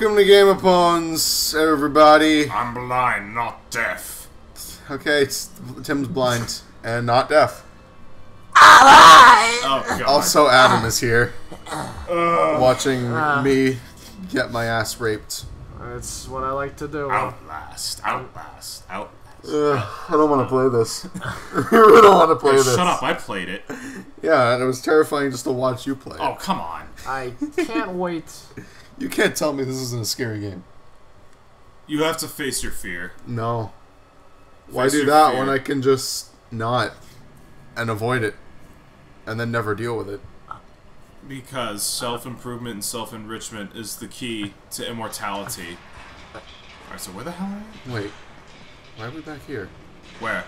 Welcome to Game of Pwnz, everybody. I'm blind, not deaf. Okay, it's, Tim's blind and not deaf. Oh, God. Also, Adam is here, uh, watching uh. me get my ass raped. That's what I like to do. Outlast, outlast, outlast. Ugh, I don't want to play this. I don't want to play Hey, this. shut up, I played it. Yeah, and it was terrifying just to watch you play. Oh, come on. I can't wait. You can't tell me this isn't a scary game. You have to face your fear. No. Why do that fear. when I can just not and avoid it and then never deal with it? Because self improvement and self enrichment is the key to immortality. Alright, so where the hell are you? Wait, why are we back here? Where?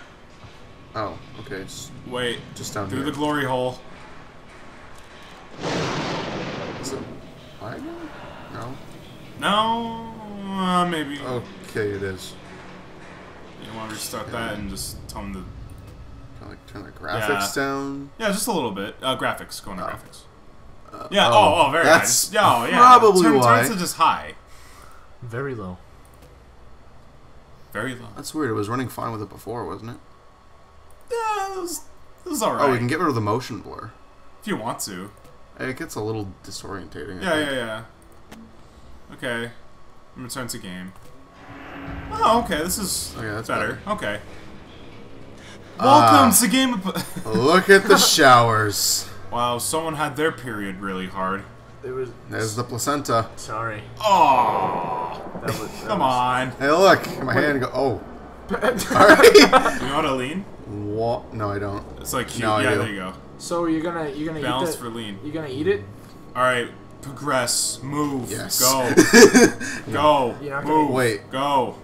Oh, okay, Wait, just down through here. the glory hole. Is it Iron? No. No, uh, maybe. Okay, it is. You want to restart that and just tell them to. Can I like turn the graphics down? Yeah, just a little bit. Uh, graphics. Go into Oh. graphics. Yeah. oh, Oh, oh, very that's nice. Yeah, oh, yeah. probably turn, why. Turn to just high. Very low. Very low. That's weird. It was running fine with it before, wasn't it? Yeah, it was, it was alright. Oh, we can get rid of the motion blur. if you want to. It gets a little disorientating. I Yeah, think. yeah, yeah. Okay. Return to game. Oh, okay. This is Okay, that's better. Okay. Ah. Welcome to Game of. Look at the showers. wow, someone had their period really hard. It was. There's the placenta. Sorry. Oh, That was. That come was, on. Hey, look, my hand go. Oh, You alright. know how to lean? what? No, I don't. It's like cute. No, I yeah, do. there you go. So you're gonna you're gonna Balance eat for lean. You're gonna eat it? All right. Progress. Move. Yes. Go. Go. You're not gonna- Move. Wait. Go.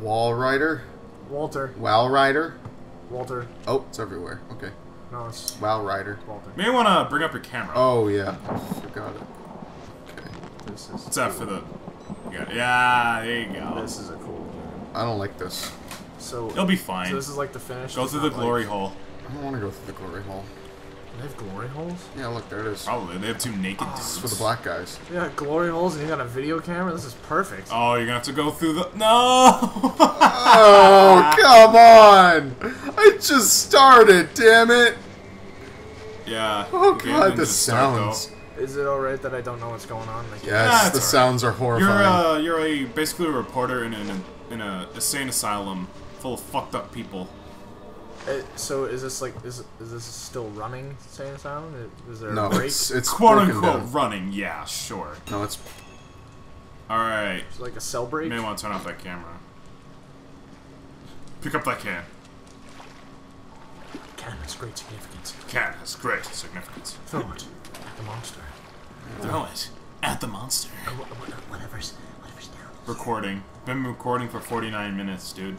Walrider, Walter. Wow rider. Walter. Oh, it's everywhere. Okay, No, it's Wow rider. Walter. May want to bring up your camera. Oh yeah, forgot it. Okay, This is. What's that for the? You yeah, there you go. This is a cool game. I don't like this. So. It'll be fine. So this is like the finish. Go It's through the glory like, hole. I don't want to go through the glory hole. They have glory holes. Yeah, look, there it is. Probably. They have two naked Oh, dudes. For the black guys. Yeah, glory holes, and you got a video camera. This is perfect. Oh, you're gonna have to go through the. No! Oh, come on! I just started, damn it! yeah. Oh god, the just start, sounds. Is it alright that I don't know what's going on? Like, Yes, Yeah, the it's sounds are horrifying. You're horrifying. uh, you're a basically a reporter in an in a insane asylum full of fucked up people. Uh, so is this like is is this still running insane asylum? Is- Is there no, a break? it's it's quote unquote down. running. Yeah, sure. No, it's All right. Is it like a cell break? You may want to turn off that camera. Pick up that can. Can has great significance. Can has great significance. Throw it at the monster. Throw it at the monster. Or wha- wha- whatever's whatever's down. Recording. Been recording for 49 minutes, dude.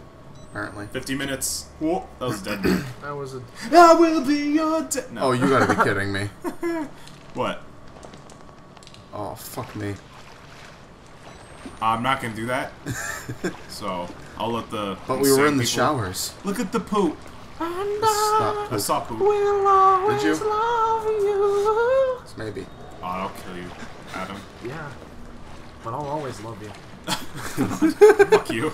Apparently. 50 minutes. Whoa, that was dead. man. That was a I will be your de- No. Oh, you gotta be kidding me. What? Oh, fuck me. I'm not gonna do that. so I'll let the. But we were in the people- showers. Look at the poop. It's not I poop. saw poop. will always you? love you. Maybe. Oh, I'll kill you, Adam. Yeah, but I'll always love you. Fuck you.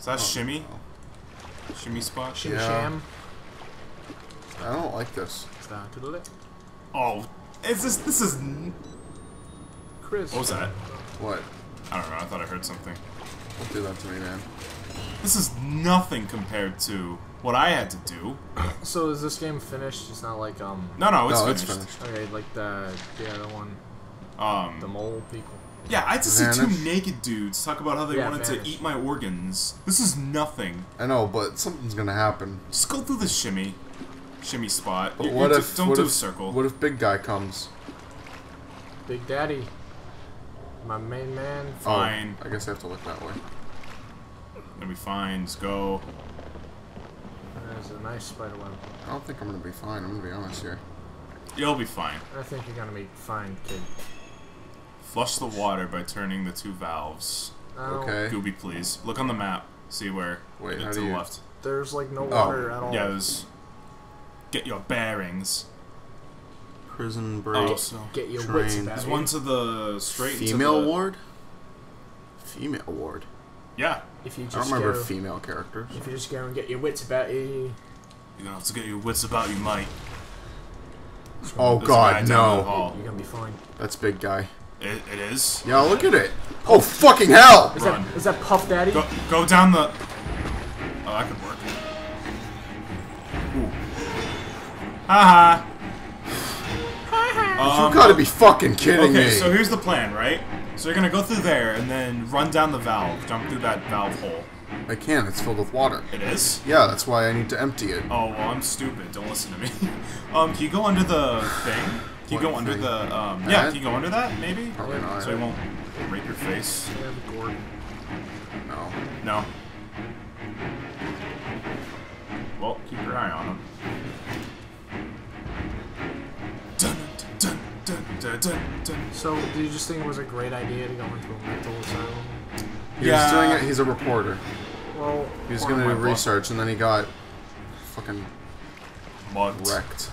Is that shimmy? Shimmy spot? Shim Yeah. sham. I don't like this. Is that to it? Oh, is this? This is. Chris. What was that? What? I don't know. I thought I heard something. Don't do that to me, man. This is nothing compared to what I had to do. So is this game finished? It's not like um. No, no, it's no, finished. it's finished. Okay, like the the other one, Um. the mole people. Yeah, I had to see two naked dudes talk about how they Yeah, wanted Vanish. to eat my organs. This is nothing. I know, but something's gonna happen. Just go through the shimmy, shimmy spot. But You- what you if don't what do if, a circle? What if big guy comes? Big Daddy. My main man. Oh, fine. Oh, I guess I have to look that way. It'll be fine. Just go. There's a nice spider web. I don't think I'm gonna be fine. I'm gonna be honest here. You'll be fine. I think you're gonna be fine, kid. Flush the water by turning the two valves. I Okay. Gooby, please. Look on the map. See where. Wait, to how the do you- left. There's like no Oh. water at all. Yeah, there's. Get your bearings. Prison oh, break. Oh, so Get your Train. wits about there's one to the straight. to Female the, ward. Female ward. Yeah, If you just I don't remember go, female characters. if you just go and get your wits about you, you're gonna have to get your wits about you, Mike. Oh There's a guy god, no. you're gonna be fine. That's big guy. It, it is. Yeah, look at it. Oh fucking hell! Is Run. that is that Puff Daddy? Go, go down the. Oh, that could work. Ooh. Haha. You Um, gotta be fucking kidding okay, me. so here's the plan, right? So you're gonna go through there and then run down the valve, jump through that valve hole. I can. It's filled with water. It is. Yeah, that's why I need to empty it. Oh well, I'm stupid. Don't listen to me. um, can you go under the thing? Can you go under thing? the um? Yeah, can you go under that maybe? Probably not. So he won't rape your face. Yeah. No. No. Well, keep your eye on him. Dun, dun, dun, dun, dun, dun. So, do you just think it was a great idea to go into a mental asylum? He Yeah. was doing it. He's a reporter. Well, He was gonna my do book. research, and then he got fucking Mugged. wrecked.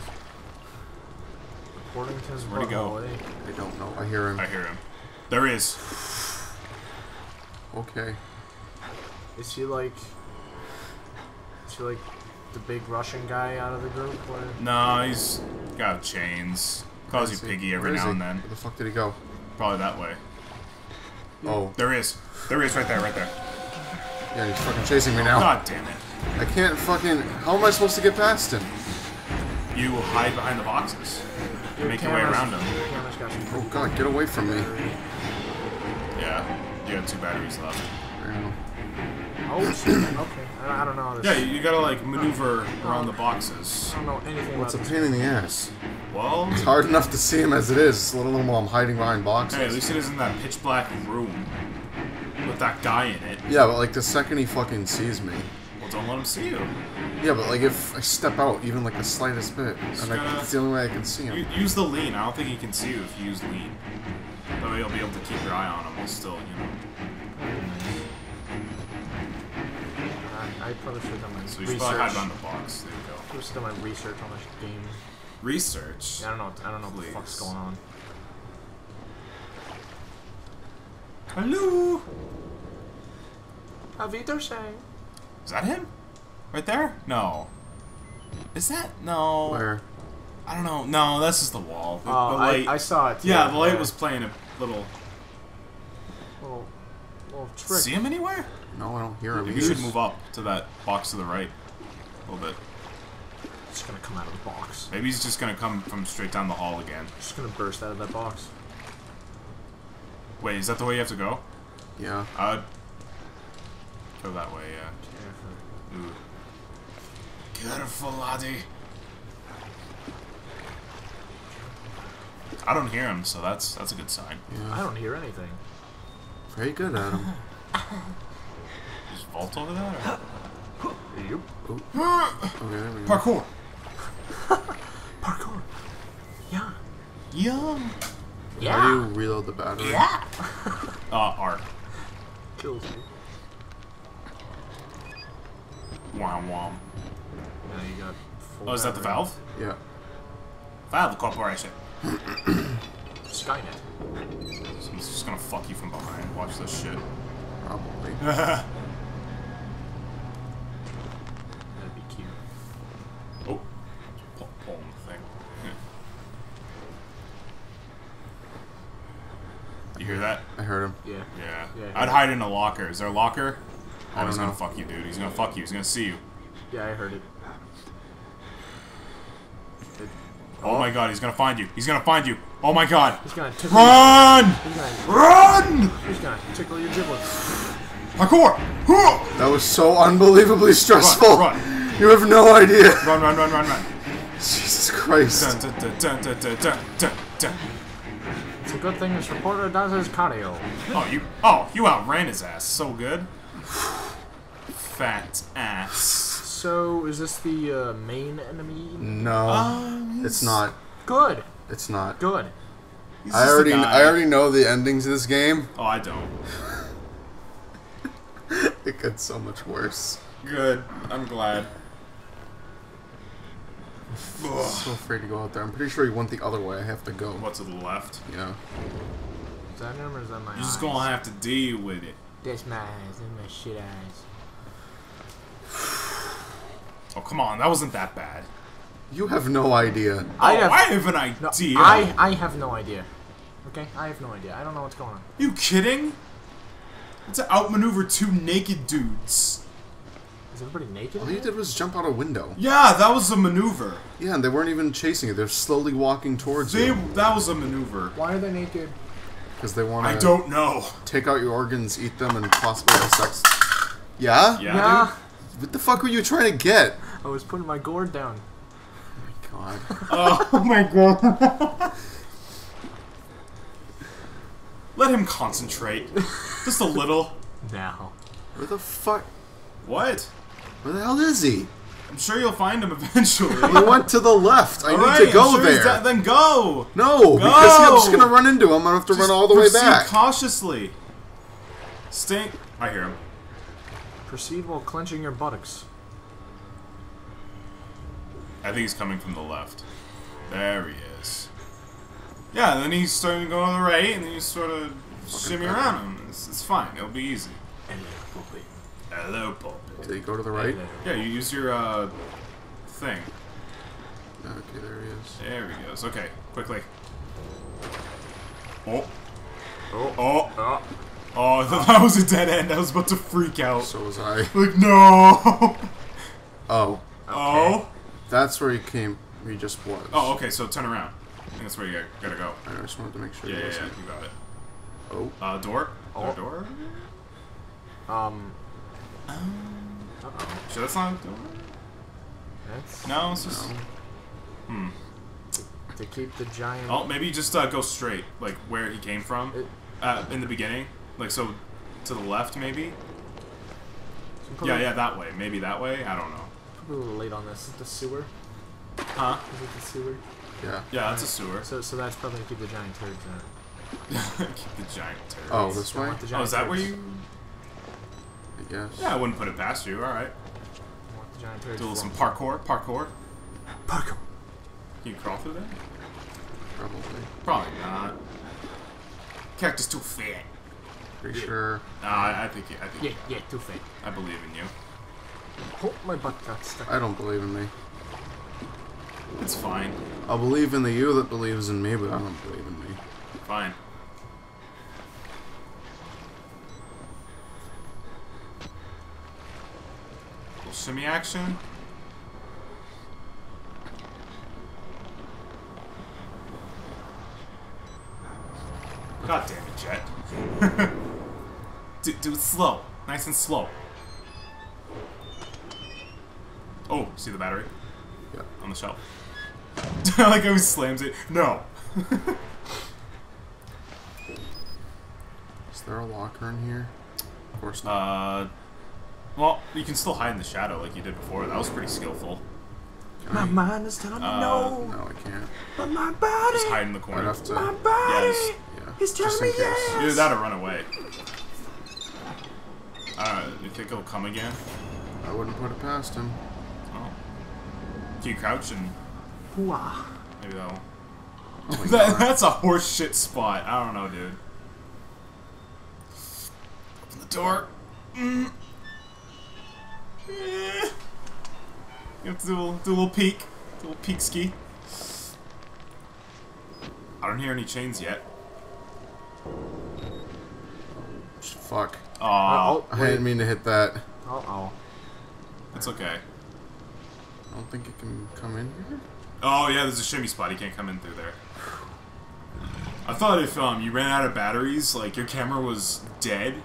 According to his Where'd he go? butthole, eh? I don't know. I hear him. I hear him. There he is. Okay. Is he like? Is he like the big Russian guy out of the group? Or? No, he's got chains. Calls you piggy every now he? and then. Where the fuck did he go? Probably that way. Oh, There he is. There he is, right there, right there. yeah, he's fucking chasing me now. God damn it. I can't fucking. How am I supposed to get past him? You hide behind the boxes. Make your way around him. camera's got some Oh god, get away from me. Yeah. You got two batteries left. There you go. Oh, shit. okay. I, I don't know. This, Yeah, you, you gotta like maneuver oh. around the boxes. I don't know anything What's a pain in the ass? Well, It's hard enough to see him as it is, let alone while I'm hiding behind boxes. hey, at least it isn't that pitch black room with that guy in it. Yeah, but like the second he fucking sees me. Well, don't let him see you. Yeah, but like if I step out even like the slightest bit, and I, gonna- it's the only way I can see U- him. use the lean. I don't think he can see you if you use lean. That way you'll be able to keep your eye on him while still, you know. I, I probably should have done my So you should research. probably hide behind the box. There you go. Probably should have done my research on this game. Research. Yeah, I don't know. I don't know what the Please. fuck's going on. Hello. Auf Wiedersehen. Is that him? Right there? No. Is that no? Where? I don't know. No, that's just the wall. The, Oh, the I, light. I saw it. yeah, the light was playing a little. little, little trick. See him anywhere? No, I don't hear him. You either. should move up to that box to the right. A little bit. It's gonna come out of the box. Maybe he's just gonna come from straight down the hall again. It's gonna burst out of that box. Wait, is that the way you have to go? Yeah. I would go that way, yeah. Ooh. Careful, laddie. I don't hear him, so that's that's a good sign. I don't hear anything. Very good, Adam. Is vault over there? Yep. Okay, there we go. Parkour. Parkour. Yeah. Yeah. How do you reload the battery? Yeah. uh, R. Kills me. Wom wom. Now you got. Full Oh, is that the valve? Yeah. Valve Corporation. Skynet. So he's just gonna fuck you from behind. Watch this shit. Probably. That'd be cute. Oh. Pull, pulling the thing. You hear that? I heard him. Yeah. Yeah. Yeah. I'd hide in a locker. Is there a locker? Oh, I he's gonna fuck you, dude. He's gonna fuck you. He's gonna see you. Yeah, I heard it. It- Oh my god, he's gonna find you. He's gonna find you. Oh my god. He's gonna tickle. Run! He's gonna. Run! He's gonna tickle your giblets. Parkour! Huh! That was so unbelievably stressful. Run, You have no idea. Run, run, run, run, run. Jesus Christ. Dun, dun, dun, dun, dun, dun, dun, dun. It's a good thing this reporter does his cardio. Oh, you. Oh, you outran his ass. So good. Fat ass. So, is this the uh, main enemy? No, Um, it's not. Good. It's not. Good. he's I already, guy. I already know the endings of this game. Oh, I don't. It gets so much worse. Good. I'm glad. So afraid to go out there. I'm pretty sure he went the other way. I have to go. What to the left? Yeah. Is that him or is that my You're just gonna have to deal with it. That's my eyes. That's my shit eyes. Oh come on, that wasn't that bad. You have no idea. Oh, I oh, have- I have an No, idea. I, I have no idea. Okay? I have no idea. I don't know what's going on. You kidding? It's to outmaneuver two naked dudes. Is everybody naked? All you did was jump out a window. Yeah, that was a maneuver. Yeah, and they weren't even chasing you. They're slowly walking towards They, you that was a maneuver. Why are they naked? because they want to. I don't know. take out your organs, eat them, and possibly have sex. Yeah? Yeah, Yeah. What the fuck were you trying to get? I was putting my gourd down. Oh my god. Oh my god. Let him concentrate. Just a little. Now. Where the fuck? What? Where the hell is he? I'm sure you'll find him eventually. He went to the left. I Alright, need to I'm go sure there. da- then go. no, because I'm just gonna run into him. I'm gonna have to run all the way proceed back. cautiously. Stink. I hear him. Proceed while clenching your buttocks. I think he's coming from the left. There he is. Yeah, then he's starting to go to the right, and then you sort of shimmy crap. around him. It's, it's fine. It'll be easy. Hello, puppy. Hello, pulpit. Did he go to the right? Yeah, you use your uh thing. Okay, there he is. There he goes. Okay, quickly. Oh, Oh. oh, Oh. Oh! I thought that was a dead end. I was about to freak out. So was I. Like no. Oh, Oh. that's where he came. He just was. Oh, okay. So turn around. I think that's where you gotta- gotta go. I just wanted to make sure Yeah, he yeah, yeah. wasn't. You got it. Oh, Uh, door. Oh. Door. door? Um. Uh-oh. Should that's not a door. That's No, it's just. no. Hmm. to keep the giant. Oh, maybe just uh, go straight, like where he came from, It- uh, in the beginning, like so, to the left maybe. Probably- Yeah, yeah, that way. Maybe that way. I don't know. Probably a little late on this. Is it the sewer? Huh? Is it the sewer? Yeah. Yeah, that's a sewer. So, so that's probably to keep the giant turds in it. Keep the giant turret. Oh, this way? Oh, is that where you? I guess. Yeah, I wouldn't put it past you. All right. Want the giant turds. Do a little some flowing. parkour. Parkour. Parkour. Can you crawl through there? Probably. Probably not. Character's too fat. Pretty sure. Nah, I, I think. I think. Yeah, yeah, too fat. I believe in you. Oh, my butt got stuck. I don't believe in me. It's fine. I'll believe in the you that believes in me, but I don't believe in me. Fine. Little shimmy action. God damn it, Jet. do, do it slow. Nice and slow. Oh, see the battery? Yeah. On the shelf. I like how he slams it. No. Is there a locker in here? Of course not. Uh, well, you can still hide in the shadow like you did before. That was pretty skillful. My mind is telling me Uh, no, no, I can't. but my body, Just hide in the corner. have to. my body Yes. Yeah. is telling just me in case. yes. Either that or run away. Uh, you think he'll come again? I wouldn't put it past him. Oh. Can you crouch and Hooah. maybe that'll... Oh That, that's a horse shit spot. I don't know, dude. Open the door. Mm. Eh. You have to do a, little- do a little peek. Do a little peek ski. I don't hear any chains yet. Fuck. Aw, oh, I didn't mean to hit that. Uh oh. it's okay. I don't think it can come in here. Oh yeah, there's a shimmy spot. He can't come in through there. I thought if um you ran out of batteries, like your camera was dead,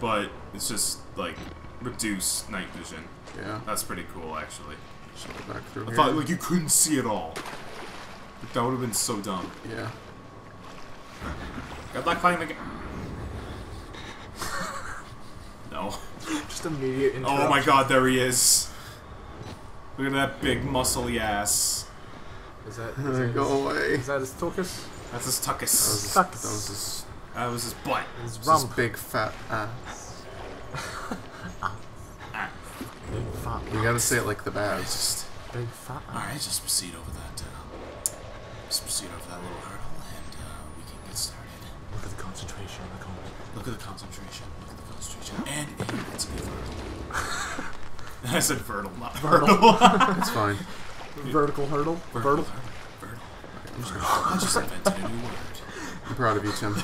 but it's just like reduced night vision. Yeah. That's pretty cool, actually. Shove it back through I here. thought like you couldn't see it all. Like, that would have been so dumb. Yeah. Good luck playing the game. No. Just immediate. Oh my god, there he is. Look at that big muscly ass. Is that, is that, Go his, away. is that his tokus? That's his That was tuckus. his, Fuck. that was his, That was his butt. His his big fat ass. Ah. Big fat You gotta say it like the Babs. Just Big fat. Alright, just proceed over that. Uh, just proceed over that little hurdle, and uh, we can get started. Look at the concentration on the cone. Look at the concentration. Look at the concentration. And aim. It's a good vertical. I said vertical, not vertical. It's fine. Vertical hurdle. vertical. Vertical. Vertical. I just invented a new word. I'm proud of you, Tim.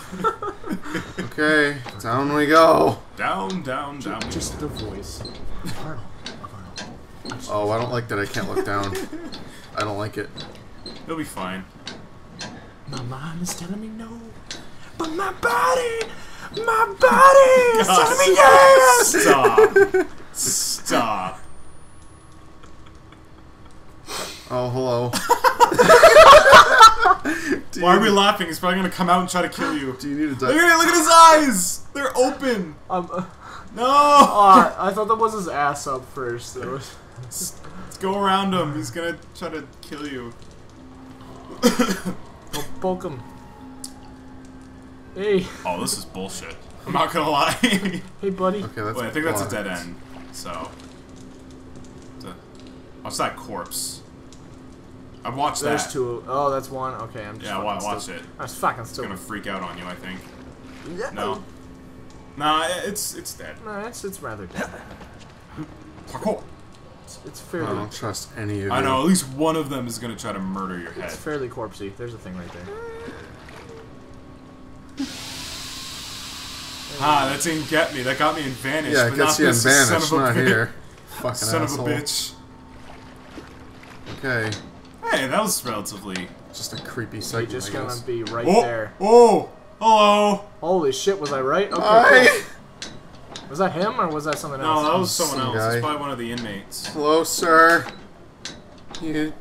okay, down we go. Down, down, down. we Just the voice. Oh, I don't like that I can't look down. I don't like it. It'll be fine. My mind is telling me no, but my body, my body is telling me yes. Stop. Stop. Oh, hello. Why are we laughing? He's probably gonna come out and try to kill you. do you need a Look at it! Look at his eyes! They're open! Um, uh, No! oh, I thought that was his ass up first. It was, Let's go around him. He's gonna try to kill you. go poke him. Hey, Oh, this is bullshit. I'm not gonna lie. Hey, buddy. Okay, that's. I think that's a dead end. So. The- Watch oh, that corpse. I've watched that. There's that. two. Oh, that's one. Okay, I'm just. Yeah, fucking watch it. I was fucking It's gonna freak out on you, I think. Yeah. No? Nah, it's it's dead. No, it's it's rather dead. Parkour. It's, it's I don't trust any of you. I know, at least one of them is gonna try to murder your head. It's fairly corpsey. There's a thing right there. Ah, that didn't get me. That got me in Vanish. Yeah, but it not gets you in Vanish, son of a not bi- here. Fucking Son asshole. of a bitch. Okay, Hey, that was relatively. just a creepy You're just I gonna be right Oh! there. Oh! Hello! Holy shit, was I right? Okay, Hi! cool. Was that him or was that something No, that was someone Some else. guy. It's probably one of the inmates. Hello, sir. You.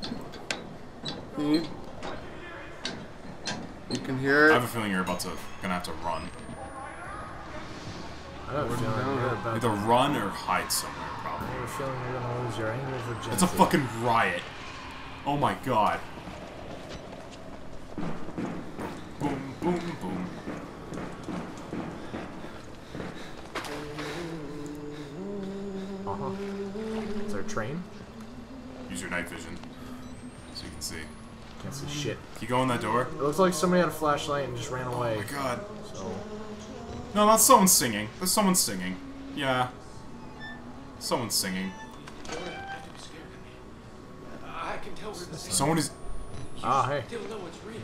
You. You can hear I have a feeling you're about to gonna have to run. I have a feeling you're about Either to- run or hide somewhere, probably. I probably. have a feeling you're gonna lose your angle virginity. It's a fucking riot. Oh my god. Boom, boom, boom. Uh-huh. Is there a train? Use your night vision. So you can see. Can't see shit. You go in that door? It looks like somebody had a flashlight and just ran away. Oh my god. So No, that's someone singing. There's someone singing. Yeah. Someone's singing. I can tell we're the same. Someone is. ah hey, Still know it's real.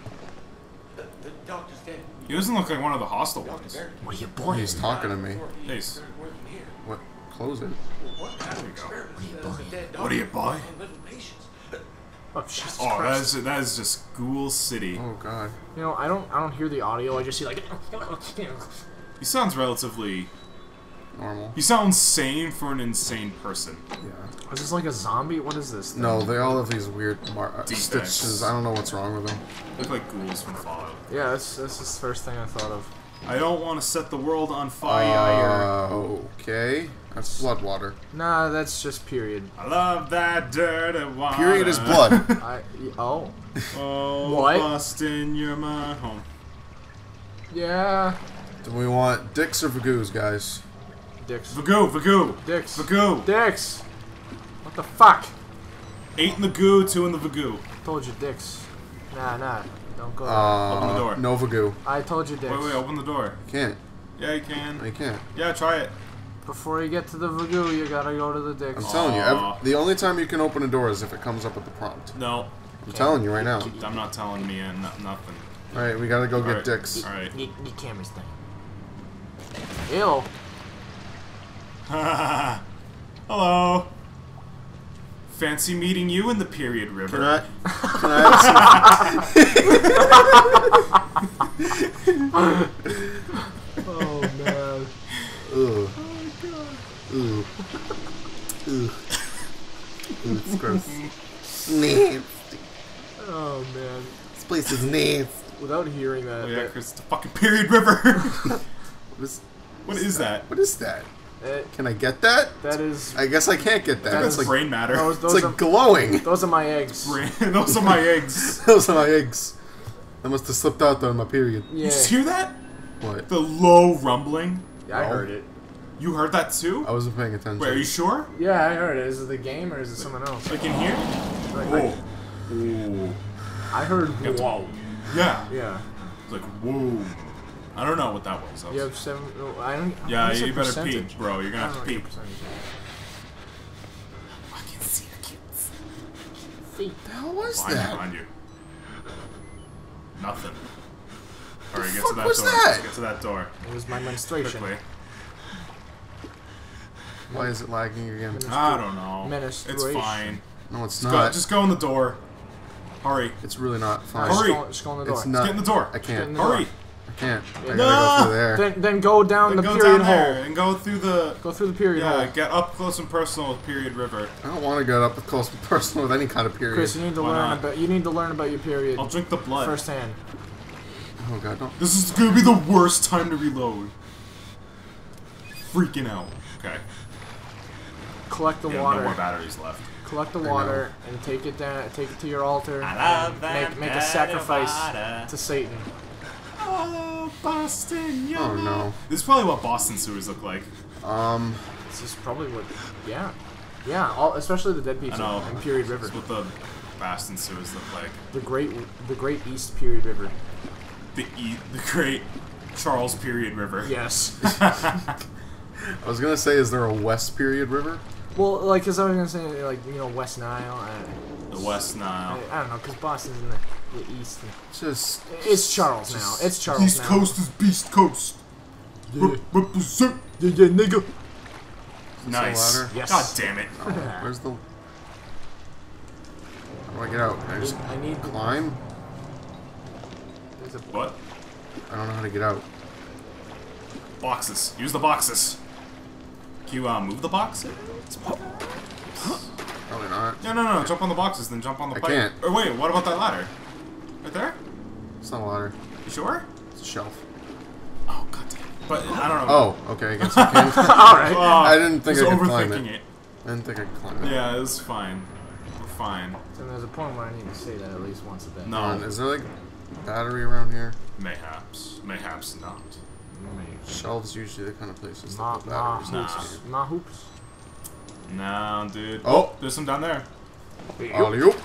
The, the doctor's dead. He doesn't look like one of the hostile Dr. ones. What are you boy? He's talking to me. before he Ace. started working here. What? Close it. What kind of go. experiment says a dead What are you doctor Oh Jesus Oh, Christ! is that is just Ghoul City. Oh god. You know, I don't I don't hear the audio. I just see like. He sounds relatively. Normal. He sounds sane for an insane person. Yeah. Is this like a zombie? What is this? Thing? No, they all have these weird mar- uh, stitches. I don't know what's wrong with them. Look like ghouls from Fallout. Yeah, that's that's is the first thing I thought of. I don't want to set the world on fire. Uh, okay. That's blood water. Nah, that's just period. I love that dirty water. Period is blood. I oh oh, What? Boston, you're my home. yeah, Do we want dicks or vagoos, guys? dicks, Vagoo, Vagoo, dicks, Vagoo. dicks. What the fuck? Eight in the goo, two in the Vagoo. Told you dicks. Nah, nah, don't go. Uh, Open the door. No vagoo. I told you dicks. Wait, wait, open the door. Can't. Yeah, you can. I can't. Yeah, try it. Before you get to the Vagoo, you gotta go to the dicks. I'm telling you, Aw. ev- the only time you can open a door is if it comes up with the prompt. No, I'm telling you right now. I'm not telling me uh, no- nothing. All right, we gotta go get Alright. dicks. All right. Need, need cameras thing. Ew. Hello. Fancy meeting you in the period river. Can I? Can I Oh man. Ugh. Ugh. Ooh. Ugh, it's gross. Nasty. Oh man. This place is nasty. Without hearing that, Oh yeah, that- Chris, the fucking period river. What is, what is that? what is that? that, Can I get that? that is. I guess I can't get that. That It's like brain matter. Those, it's like are, glowing. those are my eggs. Those are my eggs. Those are my eggs. I must have slipped out during my period. Yeah. You just hear that? What? The low rumbling. yeah, I No. heard it. You heard that too? I wasn't paying attention. Wait, are you sure? Yeah, I heard it. Is it the game or is it someone else? Like in here? Like, Whoa. Ooh. I heard Yeah. whoa. Yeah. Yeah. It's like whoa. I don't know what that was. That You was have seven. oh, I don't. yeah, what's you better percentage? peek, bro. You're gonna have to what your peek. I can see your kids. is. the hell was Behind you, that? behind you. Nothing. Alright, get fuck to that was door. that? Get to that door. It was my menstruation. Quickly. Why is it lagging again? I don't know. It's Menstruation. fine. No, it's Just go, not. just go in the door. Hurry. It's really not fine. Just Hurry. go, just go in the door. It's not. Get in the door. I can't. in the Hurry. I can't. I No! gotta go through there. Then, then go down Then the go period down there hole. and go through the. Go through the period Yeah, hole. get up close and personal with Period River. I don't want to get up close and personal with any kind of period. Chris, you need to Why learn not? about. You need to learn about your period I'll drink the blood. firsthand. Oh god, don't. This is gonna be the worst time to reload. Freaking out. Okay. Collect the Yeah, water. no more batteries left. Collect the water and take it down. Take it to your altar. I love and make make a sacrifice water. to Satan. Oh, Boston, Oh no. This is probably what Boston sewers look like. Um. This is probably what. Yeah. Yeah. All, especially the dead I people know. and Period River. This is what the Boston sewers look like. The great, the Great East Period River. The e the great Charles Period River. Yes. I was gonna say, is there a West period river? Well, like, cause I was gonna say, like, you know, West Nile. I, The West Nile. I don't know, cause Boston's in the, the east. and- Just. It's Charles now. It's Charles East now. Coast is Beast Coast. Yeah. Represent. Yeah, yeah, nigga. Nice. ladder? Yes. God damn it. Where's the? How do I get out? Can I just I need. climb? There's a, What? I don't know how to get out. Boxes. Use the boxes. Can you uh, move the boxes? Probably not. No, no, no. Jump on the boxes, then jump on the I pipe. can't. Or wait, what about that ladder? Right there? It's not a ladder. You sure? It's a shelf. Oh, god damn. But I don't know. Oh, okay. I guess I can. all right. Oh, I didn't think I could climb it. it. I didn't think I could climb it. Yeah, it's fine. We're fine. So there's a point where I need to say that at least once a day. No. Hold on, Is there like battery around here? Mayhaps. Mayhaps not. Shelves usually the kind of places Nah, that put nah, batteries in this hoops. game. Nah, hoops. No, dude. Oh. there's some down there. Alley-oop.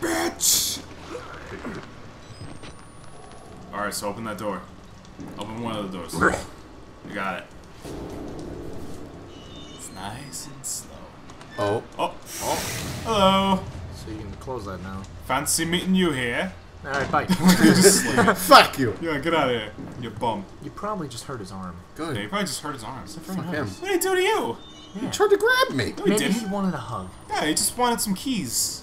bitch! Alright, so open that door. Open one of the doors. You got it. It's nice and slow. Oh. Oh, oh, hello. So you can close that now. Fancy meeting you here. All right, bye. You just slam it. Fuck you. Yeah, get out of here, you bum. you probably just hurt his arm. Good. Yeah, you probably just hurt his arm. Very Fuck him. What did he do to you? Yeah. Tried to grab me. No, he Maybe didn't. he wanted a hug. Yeah, he just wanted some keys.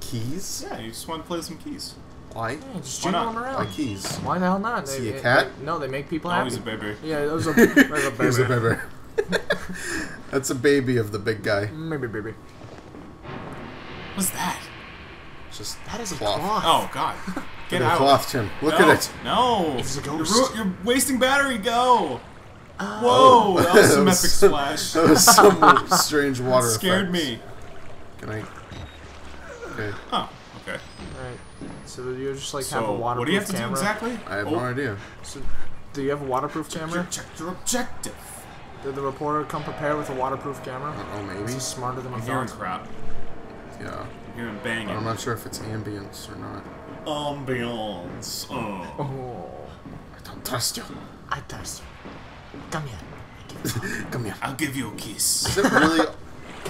Keys? Yeah, he just wanted to play with some keys. Why? Yeah, just Why jiggle not? him around. Why keys? Why the hell not? Is They- he a cat? they- no, they make people Oh, happy. he's a baby. Yeah, it was a, there's a baby. He's a baby. That's a baby of the big guy. Maybe baby. What's that? It's Just That is a cloth. cloth. Oh, God. Get out. the cloth, Tim. Look no, at it. No. It's a You're, ru- you're wasting battery. Go. Uh, Whoa, oh. that was some That epic was- splash. That was some strange water Scared effects. me. Can I? Okay. Oh, okay. Alright. So you just like have a So, waterproof what do you have to camera? do exactly? I have oh, no idea. So, do you have a waterproof camera? Check your objective. Did the reporter come prepared with a waterproof camera? Oh, maybe. Is smarter than a I'm hearing crap. Yeah. I'm hearing But banging. I'm not sure if it's ambience or not. Ambiance. Oh. Oh, I don't trust you. I thirst. Come here. Come here. I'll give you a kiss. Is it really,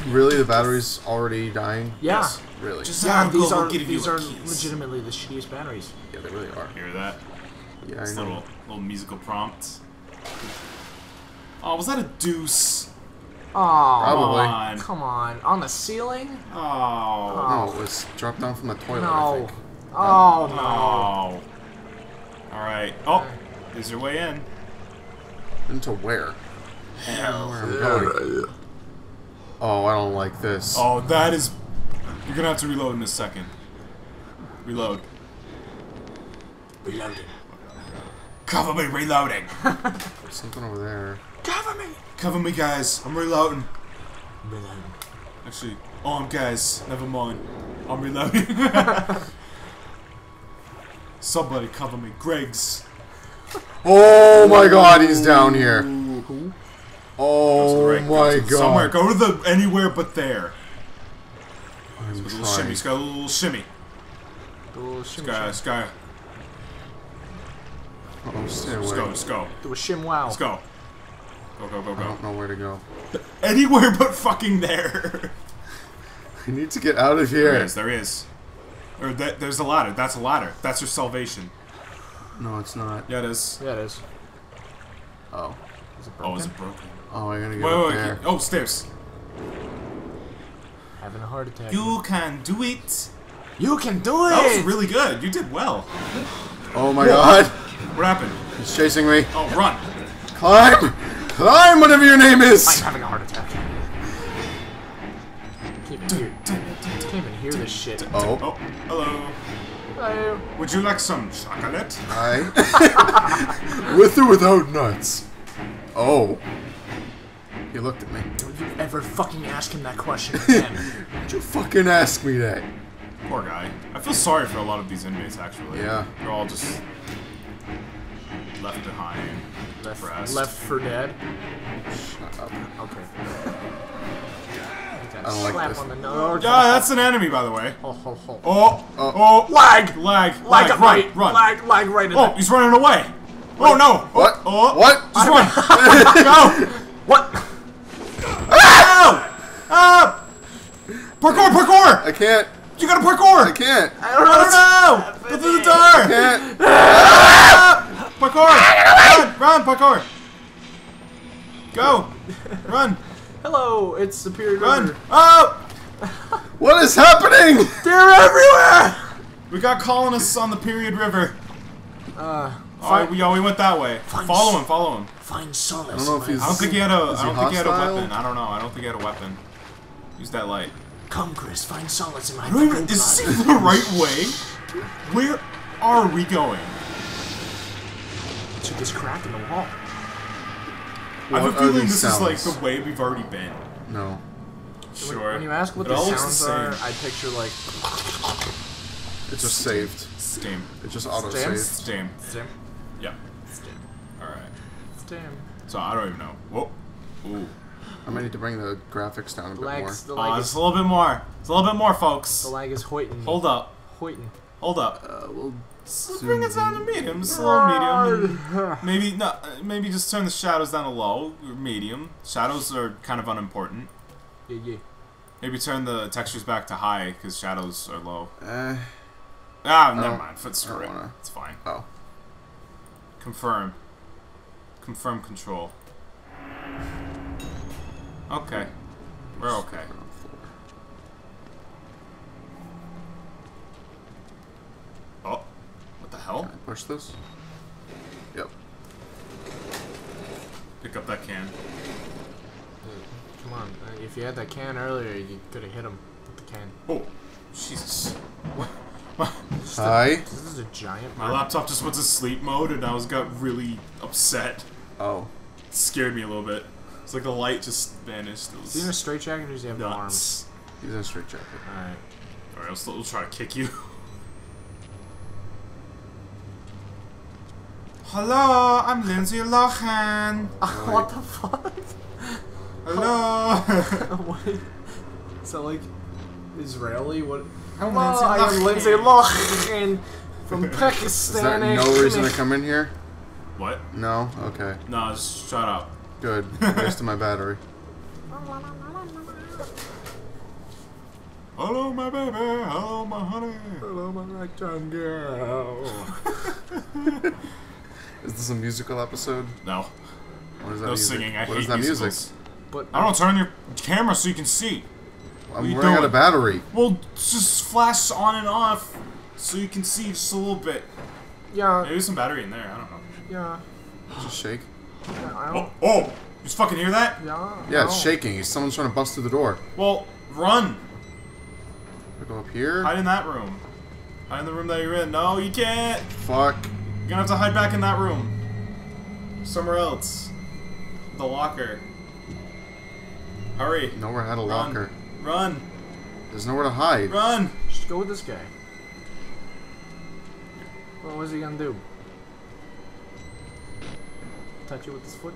really the battery's already dying? Yeah. Yes. Really? Just Yeah, these go are give these are legitimately the shittiest batteries. Yeah, they really are. Hear that? Yeah, I know. little little musical prompt. Oh, was that a deuce? Oh, Probably. Come on. come on, on the ceiling? Oh. oh. No, it was dropped down from the toilet. I No. think. Oh no. Oh. Alright. Oh, here's your way in. Into where? Hell. Where I'm. Oh, I don't like this. Oh, that is. You're gonna have to reload in a second. Reload. Reloaded. Cover me, reloading. There's something over there. Cover me. Cover me, guys. I'm reloading. Reloaded. Actually, oh, on, guys. Never mind. I'm reloading. Somebody cover me. Greg's. Oh my god, he's down here. Oh the right, go my god. Somewhere. Go to the anywhere but there. I'm A little shimmy. trying. It's got a little shimmy. Do a shim, Sky, shim. sky. Oh, Let's go. Let's go. Do a shim wow. Let's go. Go, go, go, I don't know where to go. Anywhere but fucking there. I need to get out of There here. is. There is. Or that, there's a ladder. That's a ladder. That's your salvation. No, it's not. Yeah, it is. Yeah, it is. Oh. Is it Oh, is it broken? Oh, I gotta Wait, get wait, up wait. there. Oh, stairs. Having a heart attack. You can do it. You can do it! That was really good. You did well. Oh my god. What happened? He's chasing me. Oh, run. Climb! Climb, whatever your name is! I'm having a heart attack. Can't even hear, can't even hear this shit. Oh. Oh, hello. Hello. Would you like some chocolate? Hi. With or without nuts? Oh. He looked at me. Don't you ever fucking ask him that question again. Did you fucking ask me that? Poor guy. I feel sorry for a lot of these inmates, actually. Yeah. They're all just left behind, left, depressed. left for dead. Shut up. Okay. I don't like Slap this. on the nose. Yeah, that's an enemy, by the way. Ho, ho, ho. Oh, Oh. oh, Lag! lag, Lag, lag, run, right, run. Lag, lag right in Oh, there. he's running away. Oh no! What? Oh, What? Just run! Go! What? Ow! Ah! Parkour, parkour! I can't. You gotta parkour! I can't. I don't know. I don't know! Go through the door! I can't. Ah! Parkour! Run, run, parkour! Go! Run, Hello, it's Superior run! River. Oh! What is happening? They're everywhere! We got colonists on the Period River. Uh, Oh, we, oh, we went that way. Follow him, follow him. find solace. I don't know if he's- I don't think he had a. Is I he don't think he had a weapon. I don't know. I don't think he had a weapon. Use that light. Come, Chris, find solace in my I don't even. fucking Is blood. this the right way? Where are we going? To this crack in the wall. I have a feeling these this is like the way we've already been. No. Sure. When you ask what It the all the sounds same. are, I picture like It just saved. Steam. It just auto Stamps? saved. Steam. stim, Yeah. stim, Alright. stim. So I don't even know. Whoa. Ooh. I might need to bring the graphics down a The bit more. lags, the lag it's is, a little bit more. It's a little bit more, folks. the lag is hoiting. me. Hold up. Hoiting. Hold up. Uh, we'll Let's bring it down to medium. slow medium. Maybe no. Maybe just turn the shadows down to low medium. Shadows are kind of unimportant. Yeah, yeah. Maybe turn the textures back to high because shadows are low. uh, Ah, never don't- mind. Foot I screw it. wanna- It's fine. oh. Confirm. Confirm control. Okay. We're okay. Oh. What the hell? Can I push this? Yep. Pick up that can. Come on, uh, if you had that can earlier, you could have hit him with the can. Oh. Jesus. Hi. This is a giant. My laptop just went to sleep mode and I was got really upset. Oh. It scared me a little bit. It's like the light just vanished. It Is he in a straight jacket or does he have no arms? nuts. He's in a straight jacket. Alright. Alright, I'll still try to kick you. Hello, I'm Lindsay Lohan. what the fuck? Hello. what? Is that like Israeli? What? I'm Hello, Lindsay I am Lohan. Lindsay Lohan from Is Pakistan. there no eh? reason to come in here? what? No? Okay. No, just shut up. Good. Wasted my battery. Hello, my baby. Hello, my honey. Hello, my ragtime girl. Is this a musical episode? No, What is that no music? singing. I what hate is that musicals. music? But I don't turn your camera so you can see. I'm you running out of battery. Well, just flash on and off so you can see just a little bit. yeah, Maybe some battery in there. I don't know. yeah, Just shake. yeah. I Oh, don't. oh! You just fucking hear that? Yeah. Yeah, it's shaking. Someone's trying to bust through the door. Well, run! I go up here. Hide in that room. Hide in the room that you're in. No, you can't! Fuck. You're gonna have to hide back in that room. Somewhere else. The locker. Hurry. Nowhere had a Run. locker. Run! There's nowhere to hide. Run! Just go with this guy. What was he gonna do? touch you with his foot.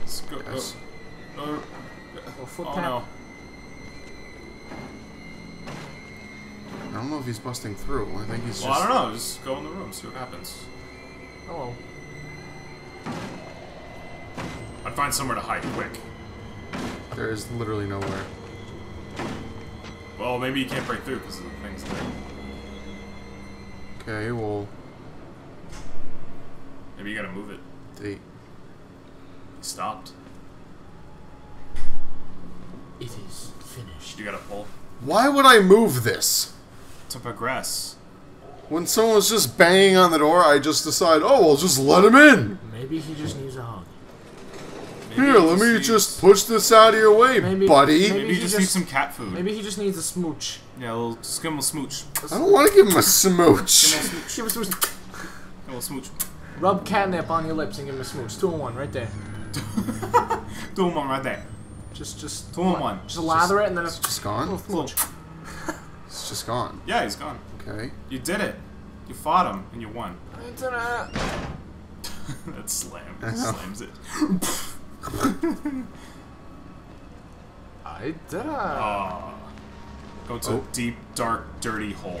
Let's go. Yes. Uh, Or foot oh tap. no. I don't know if he's busting through. I think he's just Well, I don't know. Just go in the room, see what happens. Oh, Hello. I'd find somewhere to hide quick. There is literally nowhere. Well, maybe you can't break through because of the things there. Okay, well, Maybe you gotta move it. they. He stopped. It is finished. You gotta pull Why would I move this? to progress. When someone was just banging on the door, I just decide, oh, well, just let him in. Maybe he just needs a hug. Maybe Here, he let me needs- just push this out of your way, Maybe- buddy. maybe- Maybe you he just, just- need some cat food. Maybe he just needs a smooch. Yeah, a little, just give him a smooch. I don't want to give him a smooch. him a smooch. Give him a smooch. Give him a smooch. Rub catnip on your lips and give him a smooch. Two in one, right there. Two him one right there. Just, just. Two in one. Just lather it and then It's a just little gone? smooch. It's just gone. Yeah, he's gone. Okay. You did it. You fought him and you won. It's an, that slam. I know. Slams it. I did it. Aw. Go to Oh. a deep, dark, dirty hole.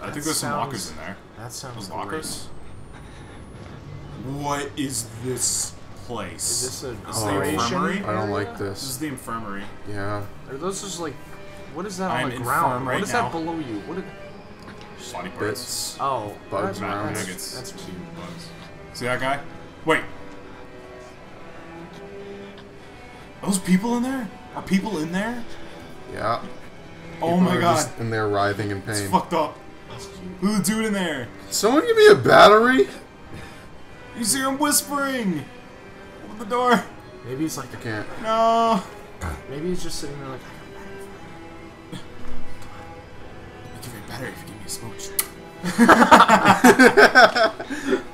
I That think there's some lockers in there. That sounds Those great. lockers? What is this place? Is this an This the oh. infirmary? I don't like This this. is the infirmary. Yeah. Are those just like, what is that I'm on the ground? right what is now. that below you? What? Is, Body parts. Bits. oh, Bugs that- around. That's, Nuggets. that's cute. Bugs. See that guy? Wait. Those people in there? Are people in there? Yeah. Oh my are god. just in there writhing in It's pain. fucked up. That's cute. Who's the dude in there? Someone give me a battery? You see him whispering! Open the door! Maybe he's like, I can't. No! maybe he's just sitting there like, I'll give you a battery if you give me a smooch.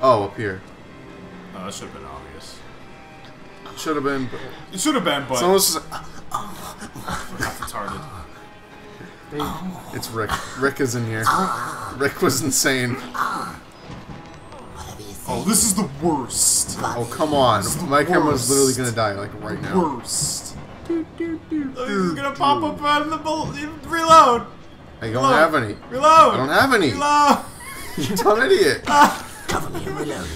Oh, up here. Oh, that should have been obvious. Should have been. but- It should have been, but Someone's just. retarded. they, It's Rick. Rick is in here. Rick was insane. Oh, this is the worst. Oh, come on. My camera's literally gonna die, like, right now. Worst. Oh, he's gonna pop up out of the bull. Reload! I don't Reload. have any. Reload! I don't have any. Reload! You dumb idiot. Ah. cover me and reload.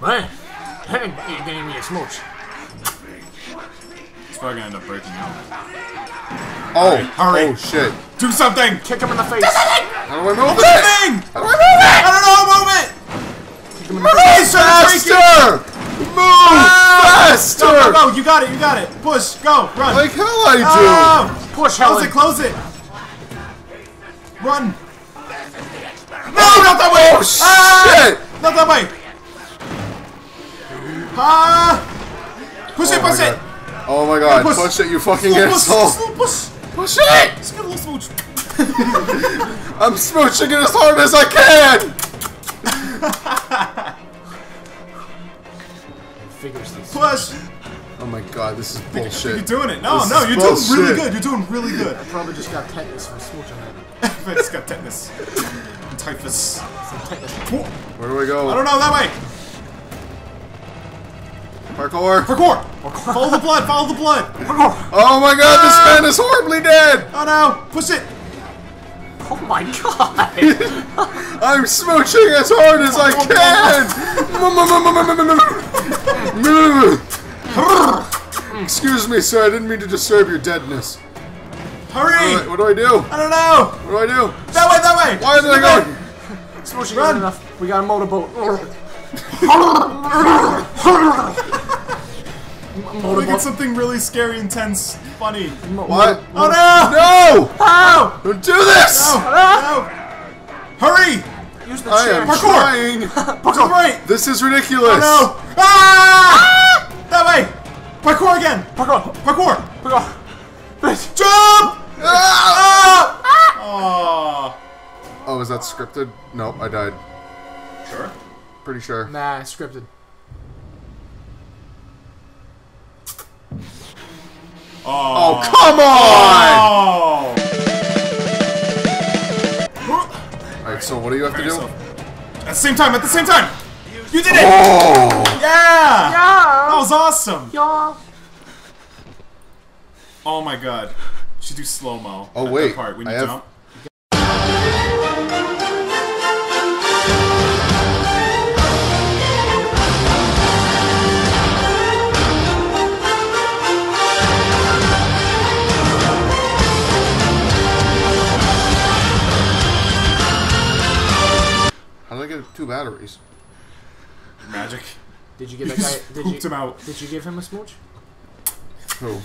What? Hey, you gave me a smooch. He's probably gonna end up breaking out. Oh, hurry. oh shit. Do something! Kick him in the face. How do I move Open it? the thing! How do I move it? I don't know, move it! Kick him in the Move face. faster! Move Ah! faster! Go, go, go, you got it, you got it. Push, go, run. Like hell I do. Oh! Push, Close Helen. it, close it! Run! No, not that way! Oh Ah! shit! Not that way! Ah! Push Oh it, push it! Oh my god, Push. push it, you fucking Slow push, asshole! slow push! Push it! Just get a little smooch. I'm smooching it as hard as I can! Figures this. Push! Oh my god, this is bullshit. You're doing it. No, This no, you're doing really good. You're doing really good. I probably just got tetanus from smooching it. I just got tetanus. And typhus. Tetanus. Where do I go? I don't know, that way! Parkour! Parkour! Follow the blood, follow the blood! Oh my god, this ah! man is horribly dead! Oh no! Push it! Oh my god! I'm smooching as hard as I oh, can! Excuse me, sir, I didn't mean to disturb your deadness. Hurry! Alright, what do I do? I don't know! What do I do? That way, that way! Why did I go? Smooching Run. enough. We got a motorboat. Make it motorboat. something really scary, intense, funny. What? Oh no! No! Oh! Don't do this! No! No! Hurry! Use the I chair. am Parkour! trying! To the right! This is ridiculous! No! Ah! That way! Parkour again! Parkour. Parkour! Parkour. Jump! Ah! Ah! Oh, is that scripted? Nope, I died. Sure. Pretty sure. Nah, scripted. Oh, oh, come on! Oh! So what do you have to do? At the same time, at the same time! You did it! Oh! Yeah! Yeah. That was awesome! Yeah. Oh my god. You should do slow mo. Oh, at wait. That part when I you have- jump. Get two batteries? Magic. Did you give that guy? Did you, him out. did you give him a smooch? Who?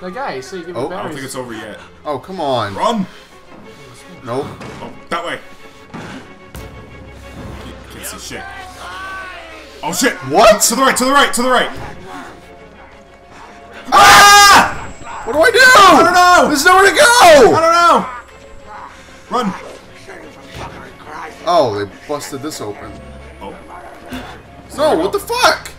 The guy. So you give Oh, him I I don't batteries. think it's over yet. Oh, come on. Run! Nope. Oh, that way. You Can't see shit. Oh shit! What? To the right, to the right, to the right! Ah! What do I do? I don't know. There's nowhere to go! I don't know! Run! Oh, they busted this open. Oh, No, what the fuck?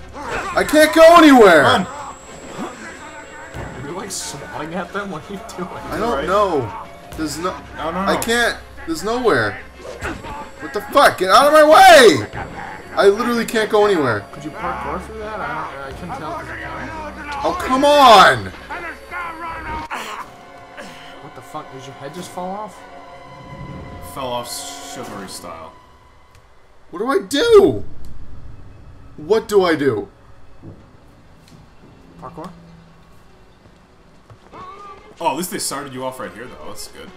I can't go anywhere! run! Are you like swatting at them? What are you doing? I don't Alright. know. There's no. No, no, I can't. There's nowhere. What the fuck? Get out of my way! I literally can't go anywhere. Could you parkour through that? I don't. I couldn't tell. Oh, come on! What the fuck? Did your head just fall off? Fell off chivalry style. What do I do? What do I do? Parkour? Oh, at least they started you off right here, though. That's good.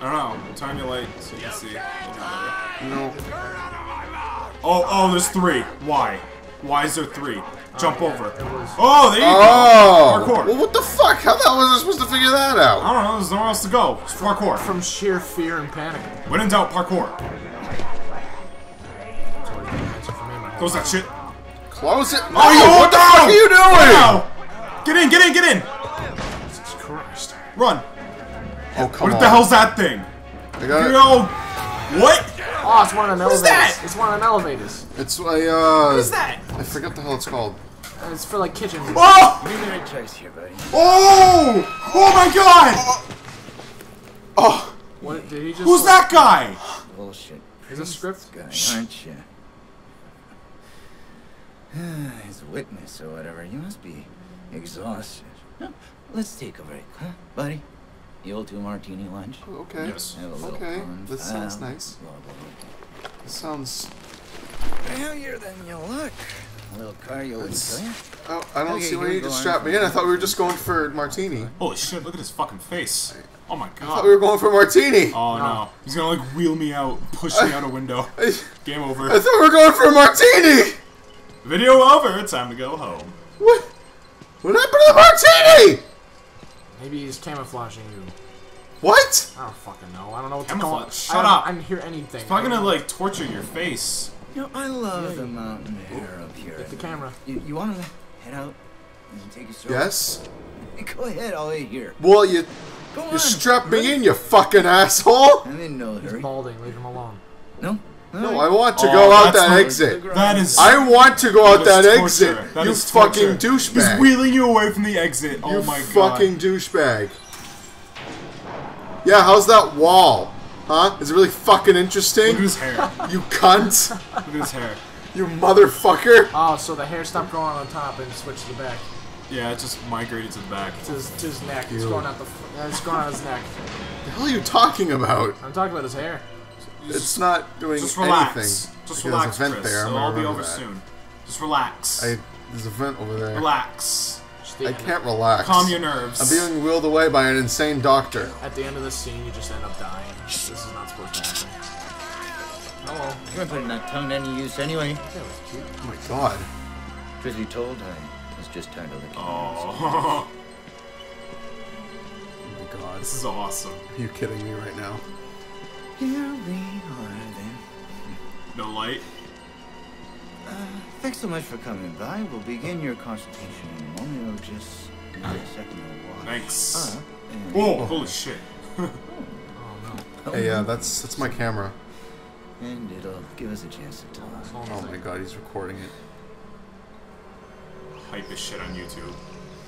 I don't know. Time your light so you can see. No. Oh, oh, there's three. Why? Why is there three? Jump oh, yeah, over. it was- Oh, there you Oh! go. Parkour. Well, what the fuck? How the hell was I supposed to figure that out? I don't know. There's nowhere else to go. It's parkour. From sheer fear and panic. When in doubt, parkour. That's always been an answer for me my whole Close that shit. Close it. No, Oh, you what the fuck are you doing? Wow. Get in, get in, get in. Jesus Christ. Run. Oh, come What on. the hell's that thing? I got You it. What? Oh, it's one of them What is elevators. that? It's one of them elevators. It's a, uh... What is that? I forgot the hell it's called. And It's for like kitchen. Oh! You made a choice here, buddy. Oh! Oh my god! Oh! What did he just? Who's that guy? Bullshit. Is this script? Guy, aren't you? His witness or whatever. You must be exhausted. Huh? Let's take a break, huh, buddy? The old two martini lunch. Oh, okay. Yes. Have a little Okay. fun. This sounds Blah, nice. blah, blah, blah. This sounds... Happier than you look. A little cardio wouldn't It's- kill you. Oh, I don't Okay, see why you we just go, strapped me in. I thought we were just going for martini. Holy shit, look at his fucking face. Oh my god. I thought we were going for martini. Oh no. He's gonna like wheel me out, push me out a window. I, Game over. I thought we were going for martini. Video over, time to go home. What? What happened to the martini? Maybe he's camouflaging you. What? I don't fucking know. I don't know what's Camouflage? going on. Shut I up. I didn't hear anything. Probably gonna like torture your face. You know, I love the mountain air up here. Get the camera. You, you want to head out and take a stroll? Yes. Go ahead, I'll wait here. Well, you Go on. you strapped me in, you fucking asshole. I'm in no He's balding. Leave him alone. No? No, I want to Oh, go out that exit. That is. I want to go out that that is exit. That you fucking torture. He's wheeling you away from the exit. Oh you my god. fucking douchebag. Yeah, how's that wall? Huh? Is it really fucking interesting? Look interesting? at his hair. You cunt. Look at his hair. You motherfucker. Oh, so the hair stopped growing on top and switched to the back. Yeah, it just migrated to the back. To his, to his neck. It's going out the. f- It's going on his neck. The hell are you talking about? I'm talking about his hair. It's not doing Just relax. anything. Just Okay, relax, there's a vent Chris. there. I'm It'll all be over that. soon. Just relax. I, there's a vent over there. Relax. I can't relax. Calm your nerves. I'm being wheeled away by an insane doctor. At the end of this scene, you just end up dying. This is not supposed to happen. Oh, Hello. You're putting that tongue to any use anyway. That was cute. Oh my god. Truth be told, I was just tired of licking. Oh, Oh my god. this is awesome. Are you kidding me right now? Here we are then. No light. Thanks so much for coming by. We'll begin your consultation in a moment. It'll just need a second to wash Thanks. up. and- Whoa! Holy shit. Oh no. Hey, uh, that's that's my camera. And it'll give us a chance to talk. Oh, Oh my god, he's recording it. Hype this shit on YouTube.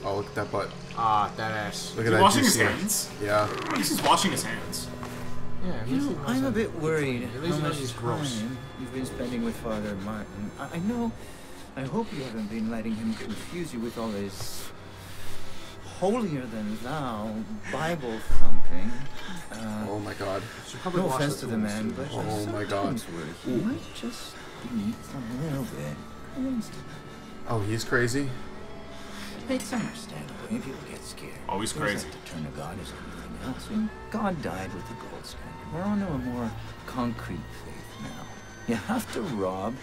Oh, look at that butt. Ah, that ass. Look at he that washing his hands? Yeah. I guess he's washing his hands. Yeah, You know, I'm a bit worried clean. At how least he much he's gross. time you've been spending with Father Martin. I, I know. I hope you haven't been letting him confuse you with all his holier than thou Bible thumping. Uh, Oh my god. Should probably no wash offense to the man, but Oh my God. sometimes where he might just be a little bit crazy. Oh, he's crazy? It's understandable if people get scared. Always Whereas crazy. To turn to God is everything else. And God died with the gold standard. We're on to a more concrete faith now. You have to rob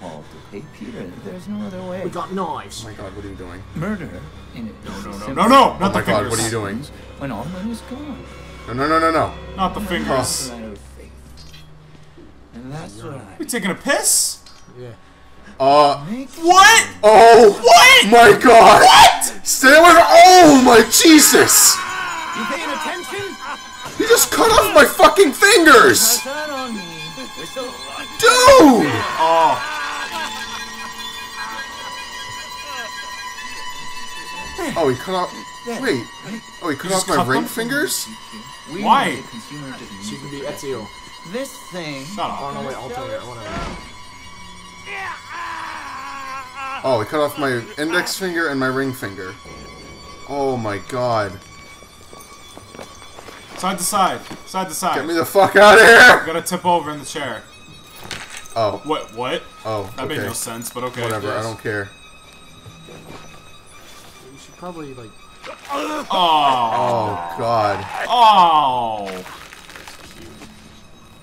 Paul to pay Peter. There's no other way. We got knives. Oh my god, what are you doing? Murder in it. No, no, no, simple no, no! Oh Not my the god, what are you doing? When all money's gone. No, no, no, no, no. Not the fingers. a matter. And that's what I You taking a piss? Yeah. Uh, What? oh! What? My god! What? Stay away Oh my Jesus! You paying attention? He just cut off my fucking fingers! Pass that on me. We're still Dude! Oh, Oh, he cut off. Wait. Oh, he cut off my cut ring them? fingers? We Why? as consumer just She can be. Ezio. This thing. shut Oh up. no, wait, alternate, whatever. Oh, he cut off my index finger and my ring finger. Oh my god. Side to side. Side to side. Get me the fuck out of here! Gotta tip over in the chair. Oh, What? What? oh, That made no sense, but okay. Whatever, I don't care. You should probably, like, Oh. Oh god. Oh.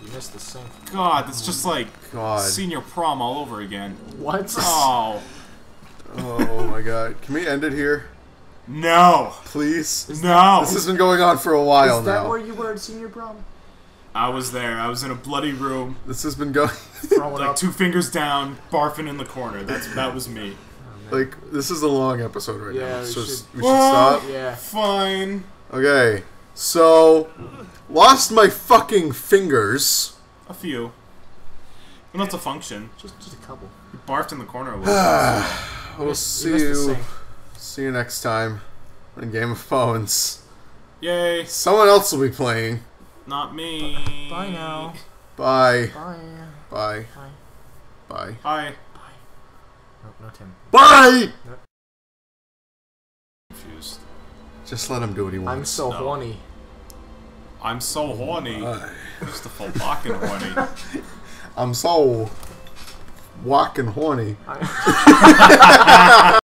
you missed the sink. God, that's just like God. senior prom all over again. What? Oh. Oh my god. Can we end it here? No. Please? No. This has been going on for a while now. Is that now. where you were at senior prom? I was there. I was in a bloody room, This has been going. Like up. two fingers down, barfing in the corner. That's that was me. like, this is a long episode right Yeah, now. we So should- we should Well- stop. Yeah. Fine. Okay. So, lost my fucking fingers. A few. Enough to function. Just, just a couple. You barfed in the corner a little. bit. We'll You see missed the you. Sink. See you next time in Game of Pwnz. Yay. Someone else will be playing. Not me. Bye now. Bye. Bye. Bye. Bye. Bye. Hi. No, no Tim. Bye! Confused. Just let him do what he wants. I'm so No. horny. I'm so horny. Bye. Just a full fucking horny. I'm so walking horny. I